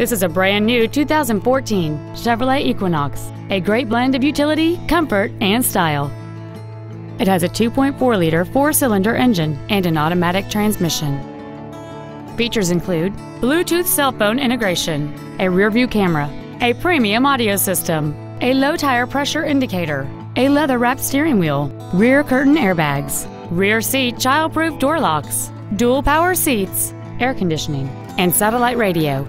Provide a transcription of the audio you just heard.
This is a brand new 2014 Chevrolet Equinox, a great blend of utility, comfort, and style. It has a 2.4-liter four-cylinder engine and an automatic transmission. Features include Bluetooth cell phone integration, a rear-view camera, a premium audio system, a low tire pressure indicator, a leather-wrapped steering wheel, rear curtain airbags, rear seat child-proof door locks, dual power seats, air conditioning, and satellite radio.